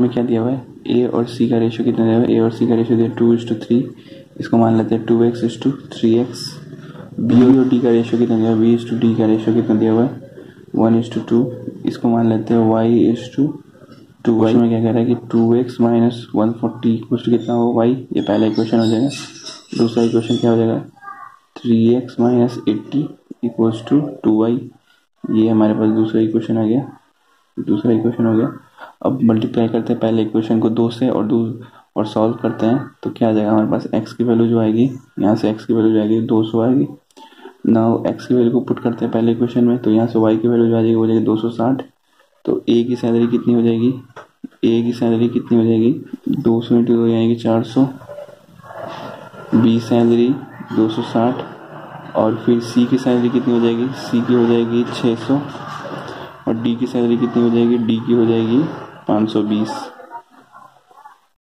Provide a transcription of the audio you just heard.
में क्या दिया हुआ है? ए और सी का रेशियो कितना दिया हुआ है? ए और सी का रेशियो दिया टू इज़ टू थ्री इसको मान लेते हैं two x is to three x B और डी का रेशियो कितना दिया हुआ है? बी इज़ टू डी का रेशियो कितना दिया हुआ है? वन इज़ टू टू इसको मान लेते हैं y is to two y में क्या कह रहा है कि two x minus one forty two कितना हो वाई ये पहला इक्वेशन हो जाएगा। दूसरा इक्वेशन क्या हो जाएगा? Three x minus eighty equals to two y ये हमारे पास दूसरा इक्वेशन आ गया। दूसरा इक्वेशन हो गया। अब मल्टीप्लाई करते हैं पहले इक्वेशन को दो से और दो और सॉल्व करते हैं तो क्या आ जाएगा? हमारे पास एक्स की वैल्यू जो आएगी, यहाँ से एक्स की वैल्यू जो आएगी, दो सौ आएगी। नाउ एक्स की वैल्यू को पुट करते हैं पहले इक्वेशन में तो यहाँ से वाई की वैल्यू जो आ जाएगी वो जाएगी दो सौ साठ। तो ए की सैलरी कितनी हो जाएगी? ए की सैलरी कितनी हो जाएगी? दो सौ इंटू दो आएगी चार सौ। बी सैलरी दो सौ साठ, और फिर सी की सैलरी कितनी हो जाएगी? सी की हो जाएगी छः सौ। डी की सैलरी कितनी हो जाएगी? डी की हो जाएगी पाँच सौ बीस।